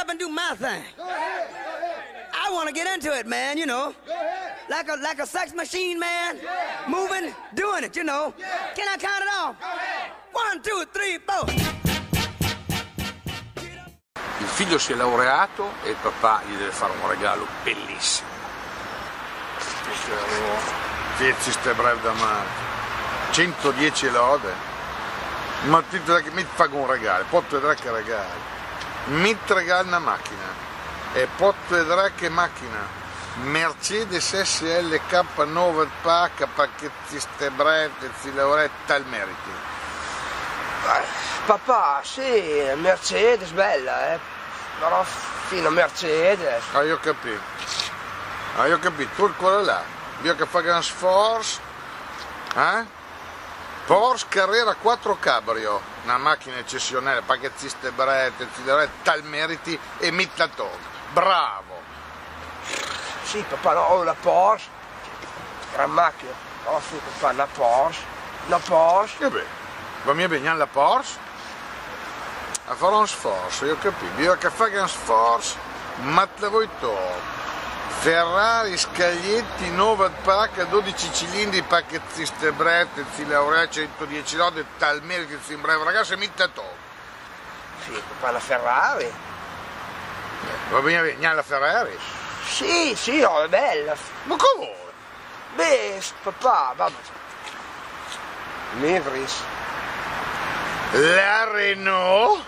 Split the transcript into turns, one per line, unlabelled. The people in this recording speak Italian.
up and do my thing. I want to get into it, man, you know. Like a like a sex machine, man. Moving, doing it, you know. Can I count it off? One, two, three, four.
Il figlio si è laureato e il papà gli deve fare un regalo bellissimo.
Tizi ste brev da mare. 110 lode. Ma ti mi fa un regalo, poi tu vedrai che regalo. Mi regala una macchina. E poi tu vedrai che macchina. Mercedes SLK 9 pacca, pacchetti ste brev, ti lauretta al meriti.
Papà, sì, Mercedes, bella, eh. Però fino a Mercedes.
Ah, io capito. Ah, io capito. Tu quello là. Io che fa gran sforzo. Eh? Porsche Carrera 4 Cabrio, una macchina eccezionale, pacchettiste brette, tal meriti e mittatog. Bravo!
Sì, papà, no, ho una Porsche. Gran macchina. Oh, sì, papà, una Porsche. Una Porsche.
E beh, va mia bene la Porsche? A fare un sforzo, io capisco. Io che fa gran sforzo, ma te la vuoi tu. Ferrari Scaglietti Nova Pack 12 cilindri pacchetti stebrette Zilaurea 110 lode tal merito in breve ragazzi mi tato
sì papà la Ferrari.
Va bene bene la Ferrari?
Sì sì oh, è bella.
Ma come
beh papà vabbè. Mivris
la Renault